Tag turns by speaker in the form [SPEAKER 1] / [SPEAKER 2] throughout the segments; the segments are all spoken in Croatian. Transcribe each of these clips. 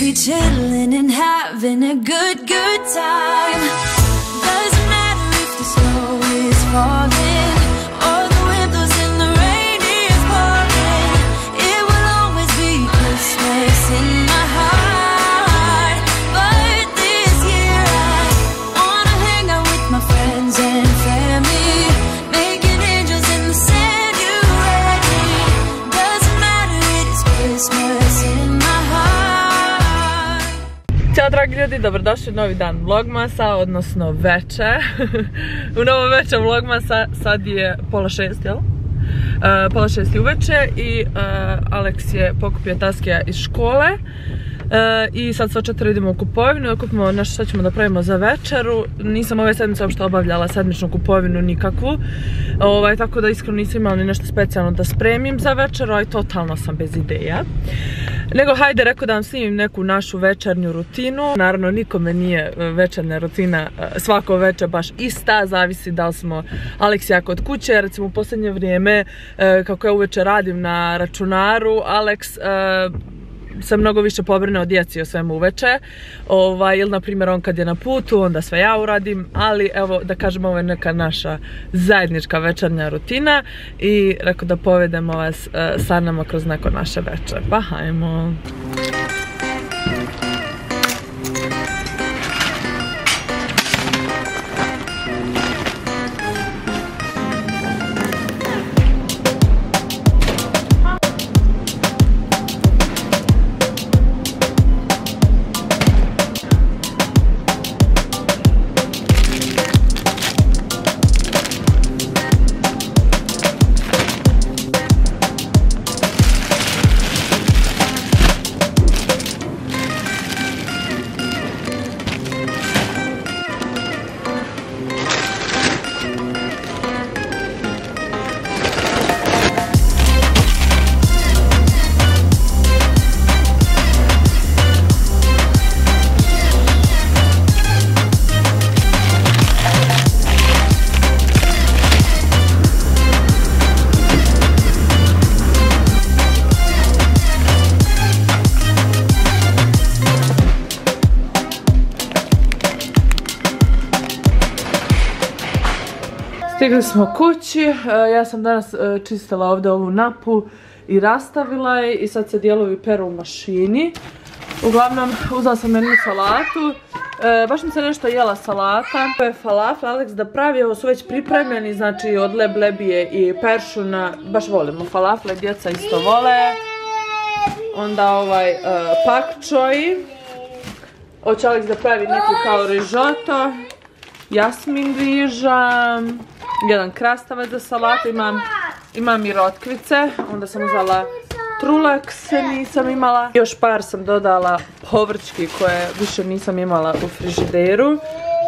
[SPEAKER 1] be chilling and having a good, good time. Doesn't matter if the snow is falling
[SPEAKER 2] ljudi, dobrodošli u novi dan vlogmasa, odnosno veče. u novo veče vlogmasa, sad je pola šest, jel? E, pola šest uveče i e, Alex je pokupio Taskija iz škole. E, I sad sva četiri idemo u kupovinu, kupimo nešto što ćemo da pravimo za večeru. Nisam ove sedmice uopšte obavljala sedmičnu kupovinu nikakvu. Ovaj, tako da iskreno nisam imala ni nešto specijalno da spremim za večeru, i totalno sam bez ideja. Nego hajde rekao da vam snimim neku našu večernju rutinu. Naravno nikome nije e, večernja rutina e, svako večer baš ista, zavisi da li smo Alex i ja kod kuće, recimo u posljednje vrijeme e, kako ja uveče radim na računaru, Alex se mnogo više pobrine o djeci o svemu uveče. Ovaj, ili na primjer on kad je na putu, onda sve ja uradim, ali evo da kažem ovo je neka naša zajednička večernja rutina i rekao da povedemo vas e, sa nama kroz neko naše večer. Pa hajmo. Stigli smo kući, e, ja sam danas e, čistila ovdje ovu napu i rastavila je i sad se dijelovi peru u mašini. Uglavnom, uzela sam jednu salatu, e, baš mi se nešto jela salata. Ovo je falafel, Alex da pravi, ovo su već pripremljeni, znači od leblebije i peršuna, baš volimo falafle, djeca isto vole. Onda ovaj pak čoj. Hoće Alex da pravi neki kao rižoto. Jasmin griža, jedan krastavac za salatu, imam, imam i rotkvice, onda sam uzela trulaks, nisam imala. Još par sam dodala povrćki koje više nisam imala u frižideru.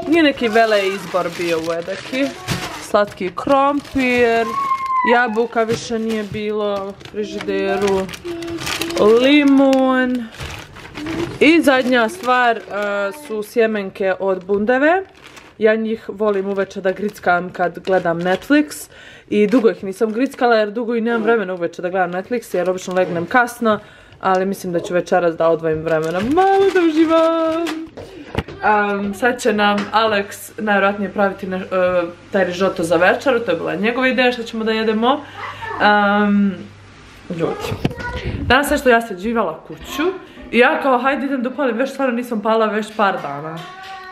[SPEAKER 2] Nije neki vele izbor bio u edaki. Slatki krompir, jabuka više nije bilo u frižideru, limun. I zadnja stvar su sjemenke od bundeve. Ja njih volim uveče da grickam kad gledam Netflix i dugo ih nisam grickala jer dugo i nemam vremena uveče da gledam Netflix jer obično legnem kasno, ali mislim da ću večeras da odvojim vremena malo da uživam. Sad će nam Alex najvjerojatnije praviti uh, taj rižoto za večeru, to je bila njegova ideja što ćemo da jedemo. Ljudi, danas sve što ja se dživala kuću i ja kao hajde idem dopalim, već stvarno nisam pala već par dana.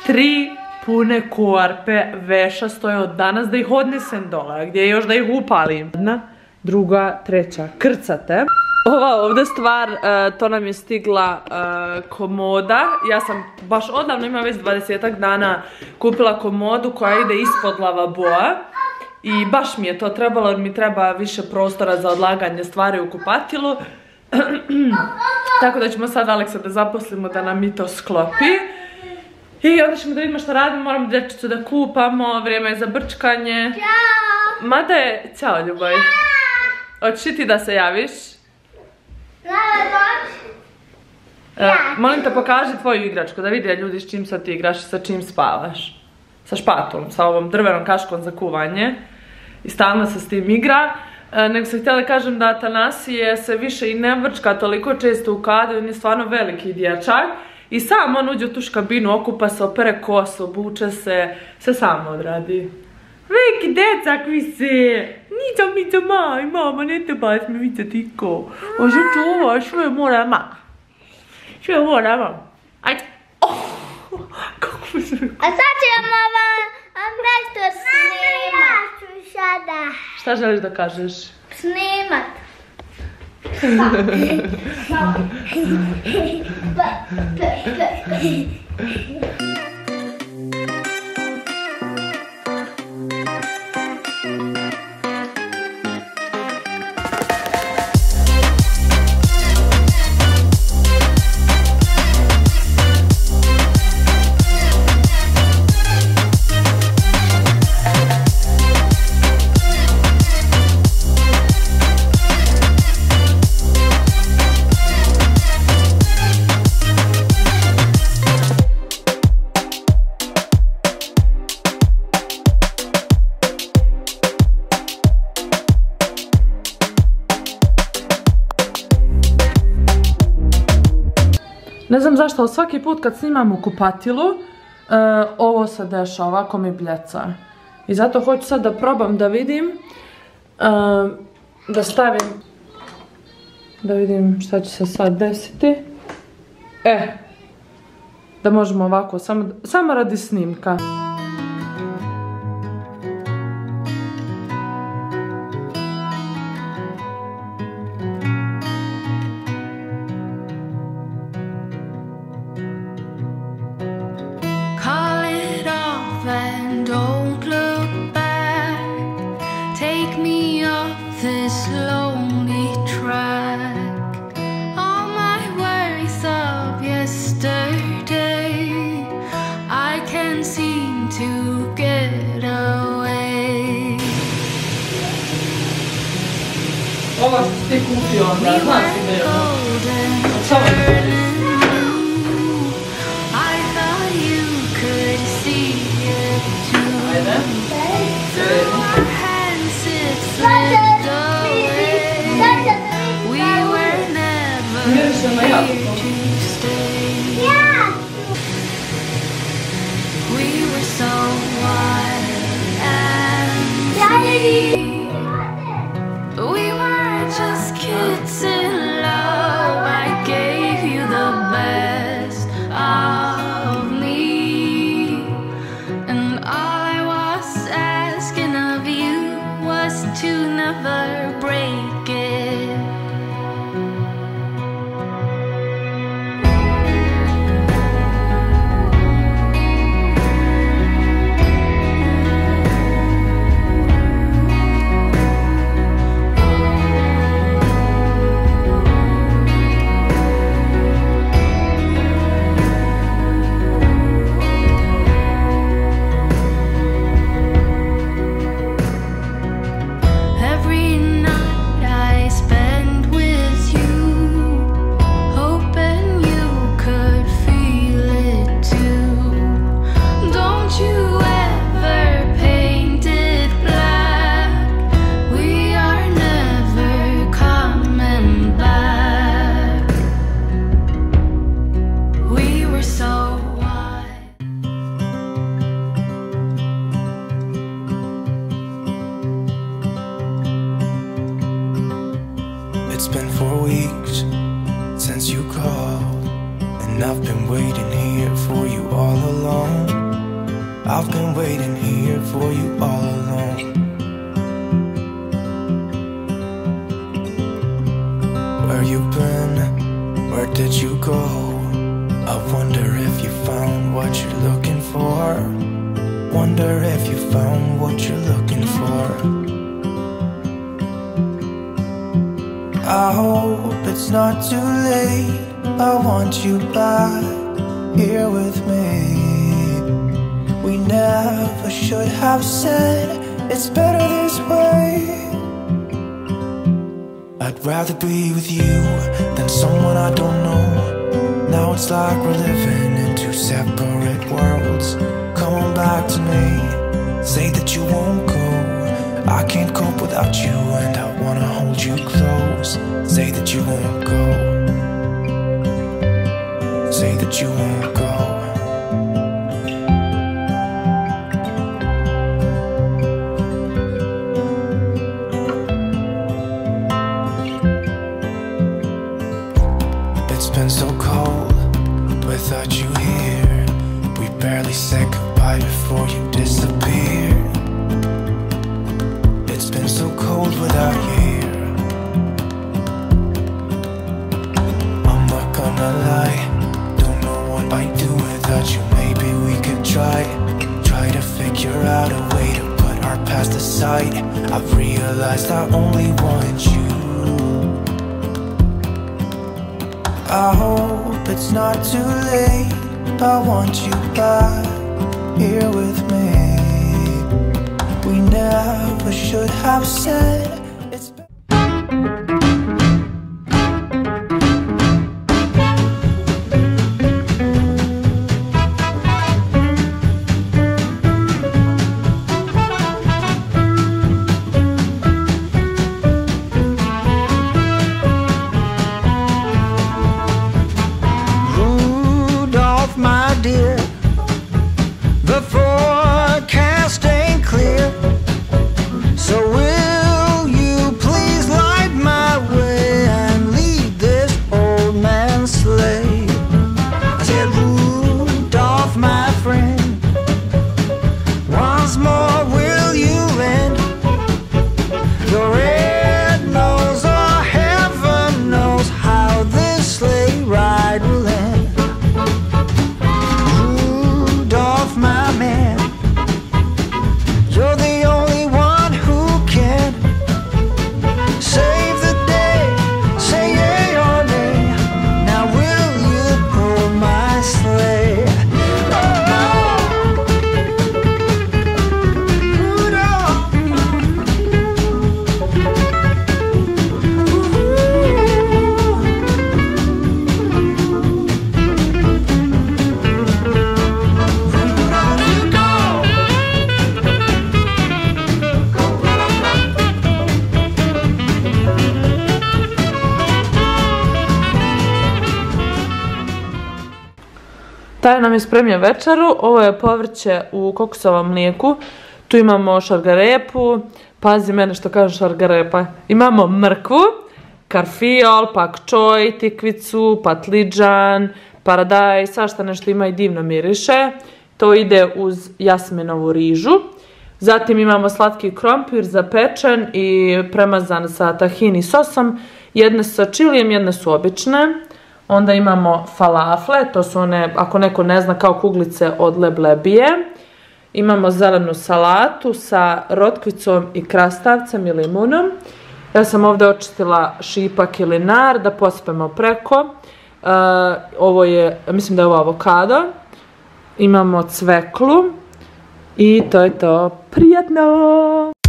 [SPEAKER 2] Tri pune korpe veša stoje od danas da ih odnesem dole, gdje još da ih upalim. Jedna, druga, treća, krcate. Ova ovdje stvar, e, to nam je stigla e, komoda. Ja sam baš odavno, ima već 20 dana, kupila komodu koja ide ispod lavaboa. I baš mi je to trebalo jer mi treba više prostora za odlaganje stvari u kupatilu. Tako da ćemo sad Aleksa da zaposlimo da nam mi to sklopi. I onda ćemo da vidimo što radimo, moramo dječicu da kupamo, vrijeme je za brčkanje. Ćao! Mada je, ćao ljubav. Hoćeš ti da se javiš? E, molim te pokaži tvoju igračku, da vidi ljudi s čim sad ti igraš i sa čim spavaš. Sa špatulom, sa ovom drvenom kaškom za kuvanje. I stalno se s tim igra.
[SPEAKER 3] E, nego sam htjela da kažem da Atanasije se više i ne vrčka toliko često u kadu, on je stvarno veliki dječak. I sam on uđe u tu škabinu, okupa se, opere kosu, obuče se, sve sam odradi. Veliki djecak vi se! Nisam mi za maj, mama, ne treba me vidjeti ko. A što čuva, sve mora mama. Sve mora mama. Ajde. Oh, kako se...
[SPEAKER 2] A sad ćemo vam vam nešto snimat. Ja ću sada
[SPEAKER 3] Šta želiš da kažeš?
[SPEAKER 2] snimat.
[SPEAKER 3] Ne znam zašto, svaki put kad snimam u kupatilu, e, ovo se dešava, ovako mi bljeca. I zato hoću sad da probam da vidim, e, da stavim, da vidim šta će se sad desiti. E, da možemo ovako, samo, samo radi snimka. Ovo što si ti kupio onda,
[SPEAKER 4] We
[SPEAKER 3] znaš
[SPEAKER 4] were
[SPEAKER 3] da je
[SPEAKER 5] rather be with you than someone I don't know. Now it's like we're living in two separate worlds. Come on back to me, say that you won't go.
[SPEAKER 6] I can't cope without you and I wanna hold you close. Say that you won't go. Say that you won't go. touch you. Maybe we could try Try to figure out a way to put our past aside. I've realized I only want you. I hope it's not too late. I want you back here with me. We never should have said
[SPEAKER 3] Saja nam je spremio večeru, ovo je povrće u kokosovom mlijeku. Tu imamo šargarepu, pazi mene što kažem šargarepa. Imamo mrkvu, karfiol, pak čoj, tikvicu, patliđan, paradaj, svašta nešto ima i divno miriše. To ide uz jasminovu rižu. Zatim imamo slatki krompir zapečen i premazan sa tahini sosom. Jedne sa čilijem, jedne su obične. Onda imamo falafle, to su one, ako neko ne zna, kao kuglice od leblebije. Imamo zelenu salatu sa rotkvicom i krastavcem i limunom. Ja sam ovdje očistila šipak ili nar da pospemo preko. E, ovo je, mislim da je ovo avokado. Imamo cveklu. I to je to. Prijatno!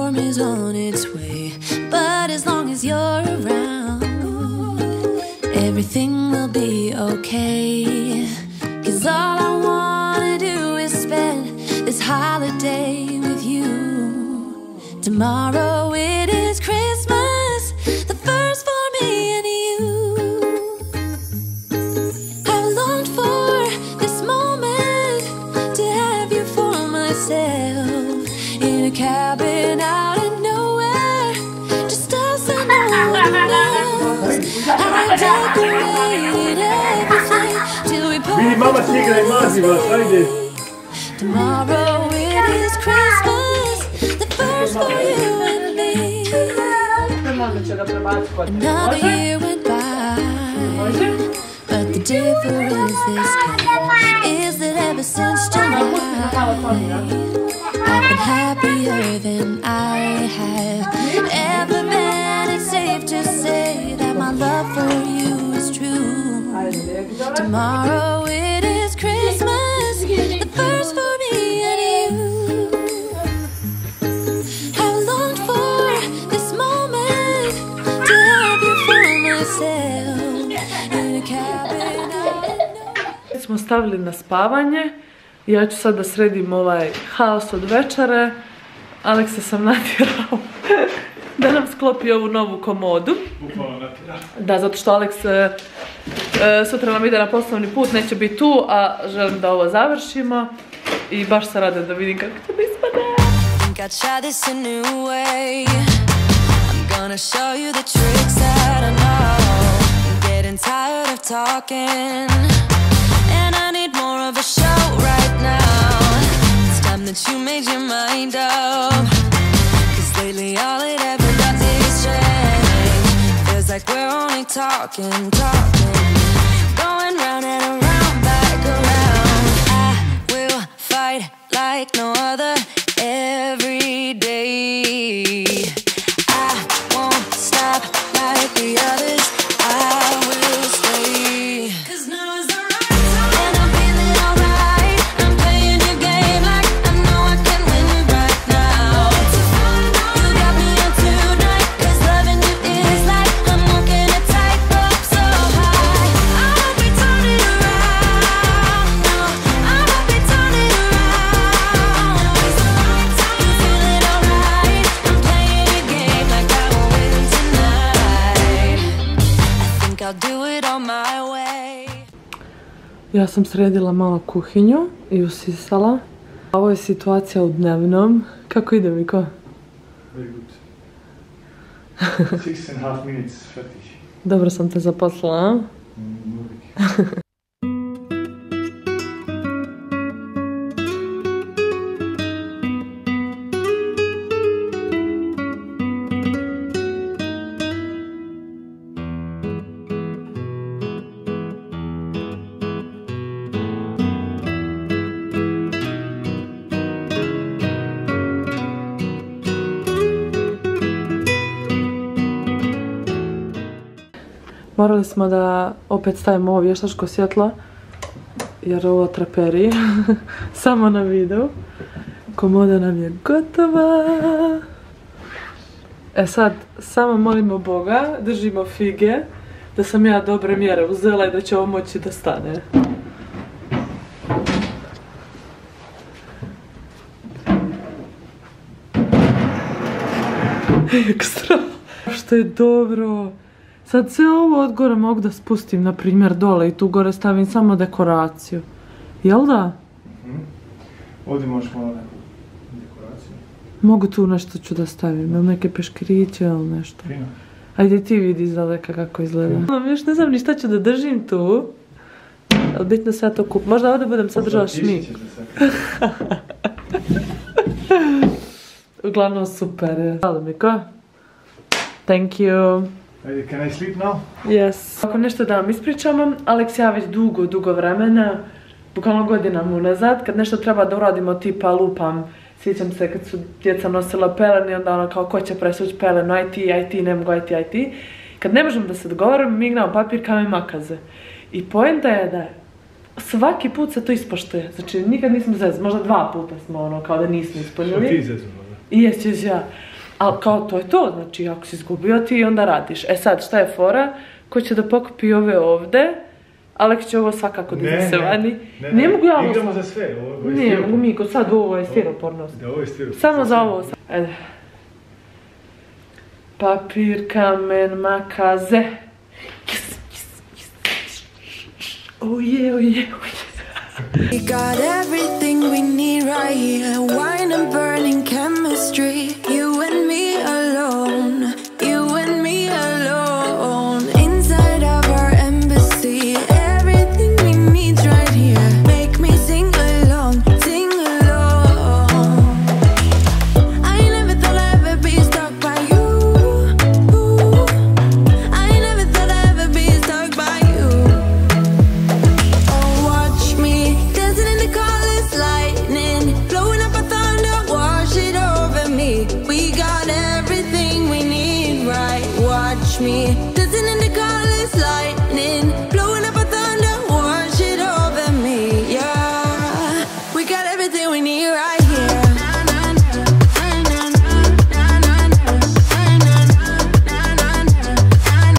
[SPEAKER 1] Storm is on its way. But as long as you're around, everything will be okay. Cause all I wanna do is spend this holiday with you. Tomorrow is we part
[SPEAKER 7] Vidi, mama si igra i mazi.
[SPEAKER 1] Tomorrow it is Christmas, the first for you and me. Another year went by. But the difference time is that ever since July, I've been happier than I have ever been. It's safe to say that my love for you is true. Tomorrow it is Christmas, the first for me and you. I've longed for this moment to have you for myself in a cabin
[SPEAKER 2] smo stavili na spavanje. Ja ću sad da sredim ovaj haos od večere. Aleksa sam natjerao da nam sklopi ovu novu komodu.
[SPEAKER 7] Bukvalno natjera.
[SPEAKER 2] Da, zato što Aleks e, sutra nam ide na poslovni put, neće biti tu, a želim da ovo završimo. I baš se radim da vidim kako će da
[SPEAKER 1] like we're only talking, talking.
[SPEAKER 2] Ja sam sredila malo kuhinju i usisala. Ovo je situacija u dnevnom. Kako ide Miko?
[SPEAKER 7] Very good. Six and a half minutes, fertig.
[SPEAKER 2] Dobro sam te zaposlila, a? Morali smo da opet stavimo ovo vještačko svjetlo jer ovo traperi samo na videu. Komoda nam je gotova. E sad, samo molimo Boga, držimo fige, da sam ja dobre mjere uzela i da će ovo moći da stane. Ekstra. Što je dobro. Sad sve ovo od gore mogu da spustim, na primjer, dole i tu gore stavim samo dekoraciju. Jel da?
[SPEAKER 7] Ovdje možeš malo neku dekoraciju.
[SPEAKER 2] Mogu tu nešto ću da stavim, ili neke peškiriće ili nešto.
[SPEAKER 7] Fino.
[SPEAKER 2] Ajde ti vidi iz daleka kako izgleda. Još ne znam ni šta ću da držim tu. Ali bitno se ja to kup. Možda ovdje budem sad držala šmink.
[SPEAKER 7] se-
[SPEAKER 2] Uglavnom super je. Hvala Miko. Thank you.
[SPEAKER 7] Can I sleep now?
[SPEAKER 2] Yes. Ako nešto da vam ispričamo, Aleks ja već dugo, dugo vremena, bukvalno godinama unazad, kad nešto treba da uradimo tipa lupam, sjećam se kad su djeca nosila peleni, onda ono kao ko će presući pelenu, aj ti, aj ti, ne mogu, aj ti, aj ti. Kad ne možemo da se dogovorimo, mi igramo papir, kamen, makaze. I poenta je da svaki put se to ispoštuje. Znači, nikad nismo zez, možda dva puta smo ono, kao da nismo
[SPEAKER 7] Što
[SPEAKER 2] ispunili.
[SPEAKER 7] ti da?
[SPEAKER 2] I jes, jes, ja. Ali kao to je to, znači ako si izgubio ti onda radiš. E sad, šta je fora? Ko će da pokupi ove ovde? Alek će ovo svakako da iznese vani. Ne, mogu ja ovo...
[SPEAKER 7] Igramo za sve, ovo, je
[SPEAKER 2] Ne mogu mi, sad ovo je stiropornost.
[SPEAKER 7] Da, ovo je stiropor.
[SPEAKER 2] Samo za ovo. Ajde. Papir, kamen, makaze. Yes, yes, yes. Oh yeah, oh yeah, oh yeah.
[SPEAKER 1] We got everything we need right here. Wine and burning chemistry.